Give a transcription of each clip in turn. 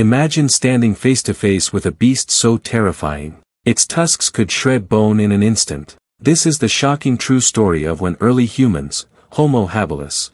Imagine standing face to face with a beast so terrifying. Its tusks could shred bone in an instant. This is the shocking true story of when early humans, Homo habilis,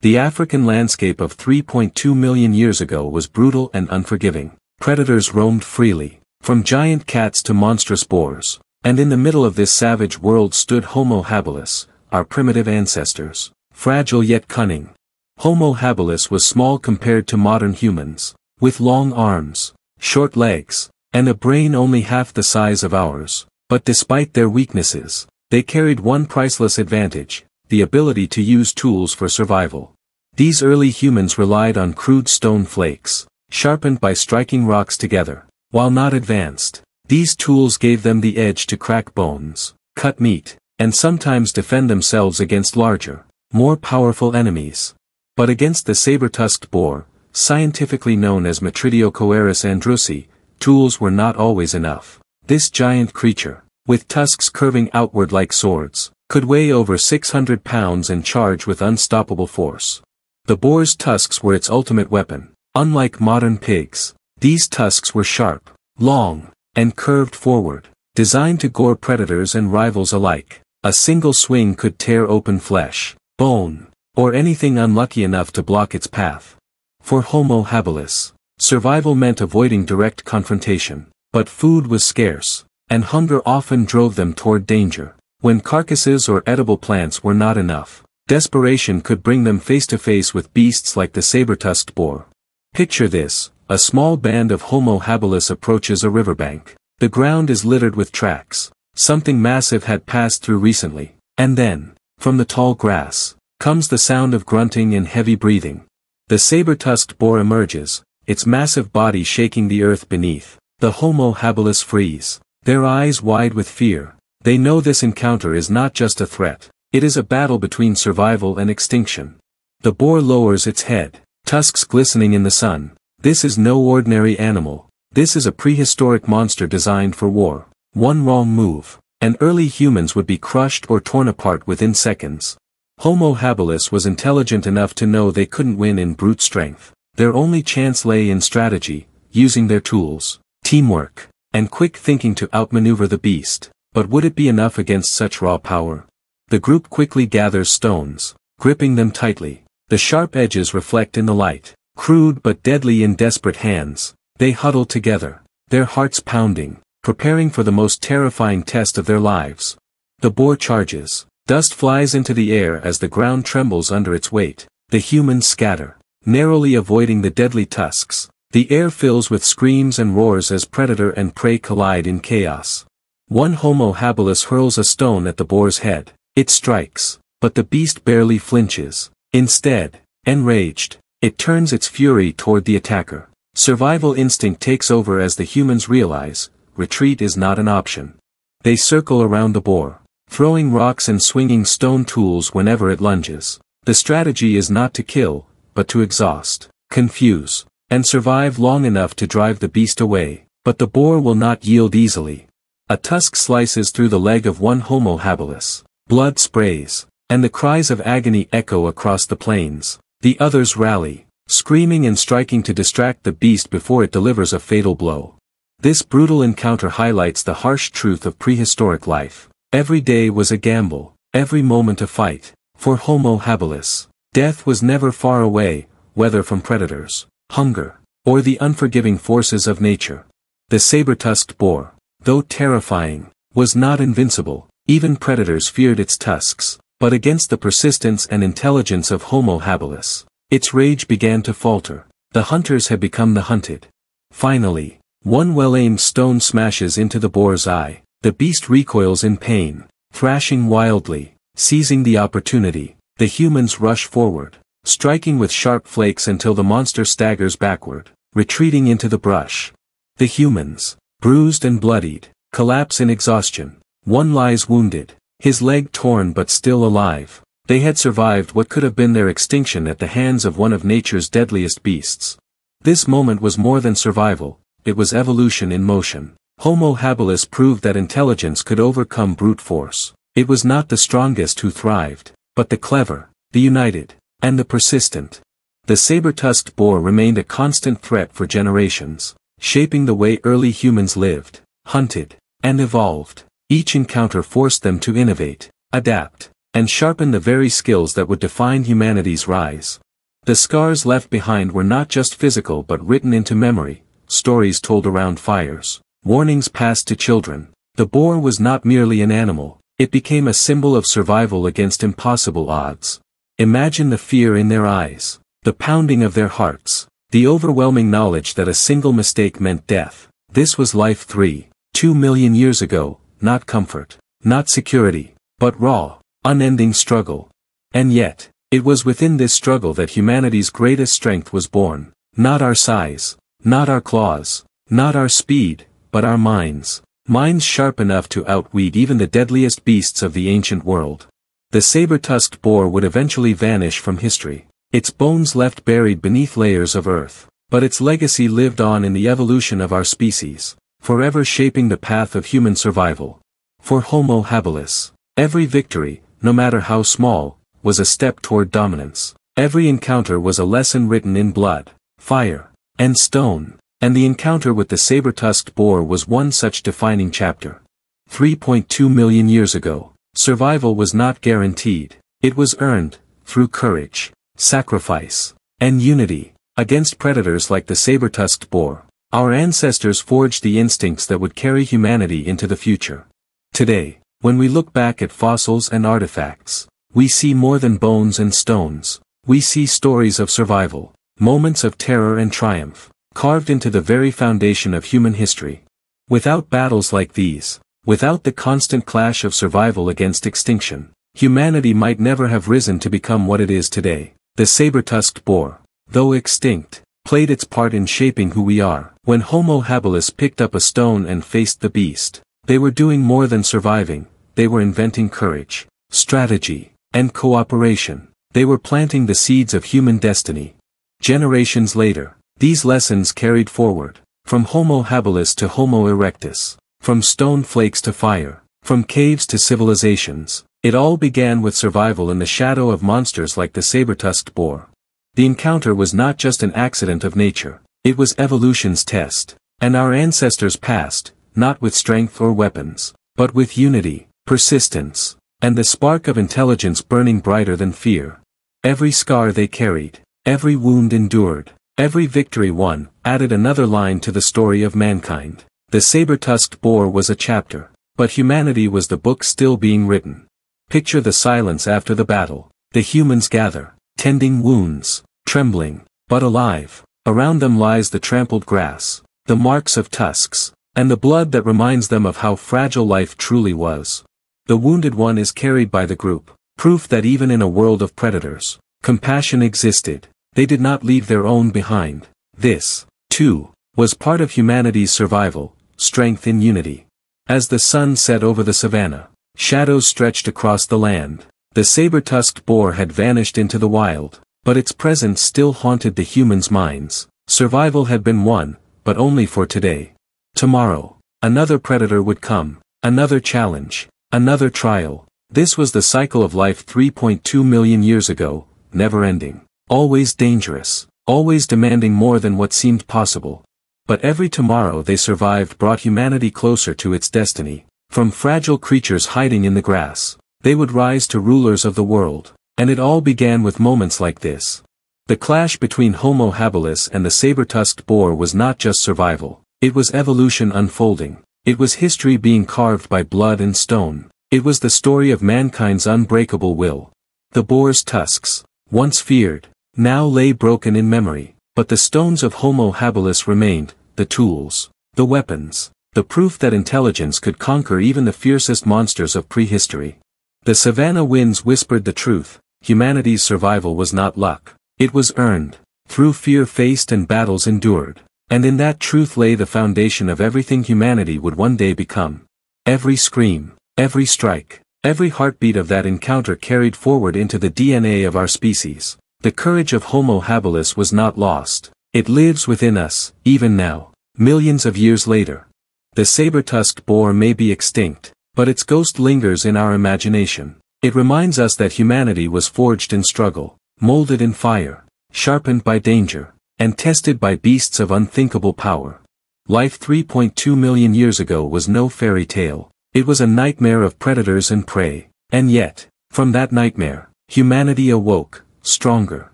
the African landscape of 3.2 million years ago was brutal and unforgiving. Predators roamed freely, from giant cats to monstrous boars. And in the middle of this savage world stood Homo habilis, our primitive ancestors, fragile yet cunning. Homo habilis was small compared to modern humans, with long arms, short legs, and a brain only half the size of ours. But despite their weaknesses, they carried one priceless advantage, the ability to use tools for survival. These early humans relied on crude stone flakes, sharpened by striking rocks together. While not advanced, these tools gave them the edge to crack bones, cut meat, and sometimes defend themselves against larger, more powerful enemies. But against the saber-tusked boar, scientifically known as Metridiochoerus andrewsi, tools were not always enough. This giant creature, with tusks curving outward like swords, could weigh over 600 pounds and charge with unstoppable force. The boar's tusks were its ultimate weapon. Unlike modern pigs, these tusks were sharp, long, and curved forward, designed to gore predators and rivals alike. A single swing could tear open flesh, bone, or anything unlucky enough to block its path. For Homo habilis, survival meant avoiding direct confrontation, but food was scarce, and hunger often drove them toward danger. When carcasses or edible plants were not enough, desperation could bring them face to face with beasts like the saber-tusked boar. Picture this, a small band of Homo habilis approaches a riverbank. The ground is littered with tracks. Something massive had passed through recently. And then, from the tall grass, comes the sound of grunting and heavy breathing. The saber-tusked boar emerges, its massive body shaking the earth beneath. The Homo habilis freeze, their eyes wide with fear. They know this encounter is not just a threat, it is a battle between survival and extinction. The boar lowers its head, tusks glistening in the sun, this is no ordinary animal, this is a prehistoric monster designed for war. One wrong move, and early humans would be crushed or torn apart within seconds. Homo habilis was intelligent enough to know they couldn't win in brute strength. Their only chance lay in strategy, using their tools, teamwork, and quick thinking to outmaneuver the beast. But would it be enough against such raw power? The group quickly gathers stones, gripping them tightly. The sharp edges reflect in the light. Crude but deadly in desperate hands, they huddle together, their hearts pounding, preparing for the most terrifying test of their lives. The boar charges, dust flies into the air as the ground trembles under its weight, the humans scatter, narrowly avoiding the deadly tusks. The air fills with screams and roars as predator and prey collide in chaos. One Homo habilis hurls a stone at the boar's head. It strikes, but the beast barely flinches. Instead, enraged, it turns its fury toward the attacker. Survival instinct takes over as the humans realize, retreat is not an option. They circle around the boar, throwing rocks and swinging stone tools whenever it lunges. The strategy is not to kill, but to exhaust, confuse, and survive long enough to drive the beast away. But the boar will not yield easily. A tusk slices through the leg of one Homo habilis. Blood sprays, and the cries of agony echo across the plains. The others rally, screaming and striking to distract the beast before it delivers a fatal blow. This brutal encounter highlights the harsh truth of prehistoric life. Every day was a gamble, every moment a fight. For Homo habilis, death was never far away, whether from predators, hunger, or the unforgiving forces of nature. The saber-tusked boar, though terrifying, was not invincible, even predators feared its tusks, but against the persistence and intelligence of Homo habilis, its rage began to falter. The hunters had become the hunted. Finally, one well-aimed stone smashes into the boar's eye. The beast recoils in pain, thrashing wildly, seizing the opportunity. The humans rush forward, striking with sharp flakes until the monster staggers backward, retreating into the brush. The humans, bruised and bloodied, collapse in exhaustion. One lies wounded, his leg torn but still alive. They had survived what could have been their extinction at the hands of one of nature's deadliest beasts. This moment was more than survival, it was evolution in motion. Homo habilis proved that intelligence could overcome brute force. It was not the strongest who thrived, but the clever, the united, and the persistent. the saber-tusked boar remained a constant threat for generations, shaping the way early humans lived, hunted, and evolved. Each encounter forced them to innovate, adapt, and sharpen the very skills that would define humanity's rise. The scars left behind were not just physical but written into memory, stories told around fires, warnings passed to children. The boar was not merely an animal, it became a symbol of survival against impossible odds. Imagine the fear in their eyes, the pounding of their hearts, the overwhelming knowledge that a single mistake meant death. This was life three, two million years ago, not comfort, not security, but raw, unending struggle. And yet, it was within this struggle that humanity's greatest strength was born, not our size, not our claws, not our speed, but our minds. Minds sharp enough to outweed even the deadliest beasts of the ancient world. The saber-tusked boar would eventually vanish from history, its bones left buried beneath layers of earth, but its legacy lived on in the evolution of our species, forever shaping the path of human survival. For Homo habilis, every victory, no matter how small, was a step toward dominance. Every encounter was a lesson written in blood, fire, and stone, and the encounter with the saber-tusked boar was one such defining chapter. 3.2 million years ago, survival was not guaranteed, it was earned, through courage, sacrifice, and unity, against predators like the saber-tusked boar. Our ancestors forged the instincts that would carry humanity into the future. Today, when we look back at fossils and artifacts, we see more than bones and stones, we see stories of survival, Moments of terror and triumph, carved into the very foundation of human history. Without battles like these, without the constant clash of survival against extinction, humanity might never have risen to become what it is today. The saber-tusked boar, though extinct, played its part in shaping who we are. When Homo habilis picked up a stone and faced the beast, they were doing more than surviving, they were inventing courage, strategy, and cooperation. They were planting the seeds of human destiny, Generations later, these lessons carried forward, from Homo habilis to Homo erectus, from stone flakes to fire, from caves to civilizations, it all began with survival in the shadow of monsters like the saber-tusked boar. The encounter was not just an accident of nature, it was evolution's test, and our ancestors passed, not with strength or weapons, but with unity, persistence, and the spark of intelligence burning brighter than fear. Every scar they carried, Every wound endured, every victory won, added another line to the story of mankind. The saber-tusked boar was a chapter, but humanity was the book still being written. Picture the silence after the battle. The humans gather, tending wounds, trembling, but alive. Around them lies the trampled grass, the marks of tusks, and the blood that reminds them of how fragile life truly was. The wounded one is carried by the group, proof that even in a world of predators, Compassion existed, they did not leave their own behind. This, too, was part of humanity's survival, strength in unity. As the sun set over the savannah, shadows stretched across the land. The saber-tusked boar had vanished into the wild, but its presence still haunted the humans' minds. Survival had been won, but only for today. Tomorrow, another predator would come, another challenge, another trial. This was the cycle of life 3.2 million years ago, never ending, always dangerous, always demanding more than what seemed possible. But every tomorrow they survived brought humanity closer to its destiny. From fragile creatures hiding in the grass, they would rise to rulers of the world, and it all began with moments like this. The clash between Homo habilis and the saber-tusked boar was not just survival, it was evolution unfolding, it was history being carved by blood and stone, it was the story of mankind's unbreakable will. The boar's tusks, once feared, now lay broken in memory, but the stones of Homo habilis remained, the tools, the weapons, the proof that intelligence could conquer even the fiercest monsters of prehistory. The savanna winds whispered the truth, humanity's survival was not luck, it was earned, through fear faced and battles endured, and in that truth lay the foundation of everything humanity would one day become. Every scream, every strike, Every heartbeat of that encounter carried forward into the DNA of our species. The courage of Homo habilis was not lost. It lives within us, even now, millions of years later. The saber-tusked boar may be extinct, but its ghost lingers in our imagination. It reminds us that humanity was forged in struggle, molded in fire, sharpened by danger, and tested by beasts of unthinkable power. Life 3.2 million years ago was no fairy tale, it was a nightmare of predators and prey, and yet, from that nightmare, humanity awoke, stronger,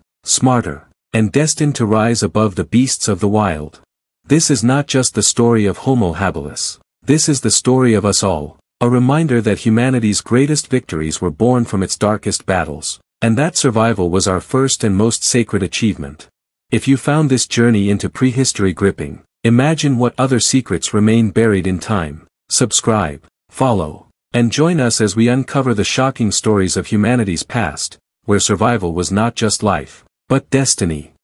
smarter, and destined to rise above the beasts of the wild. This is not just the story of Homo habilis, this is the story of us all, a reminder that humanity's greatest victories were born from its darkest battles, and that survival was our first and most sacred achievement. If you found this journey into prehistory gripping, imagine what other secrets remain buried in time. Subscribe, follow, and join us as we uncover the shocking stories of humanity's past, where survival was not just life, but destiny.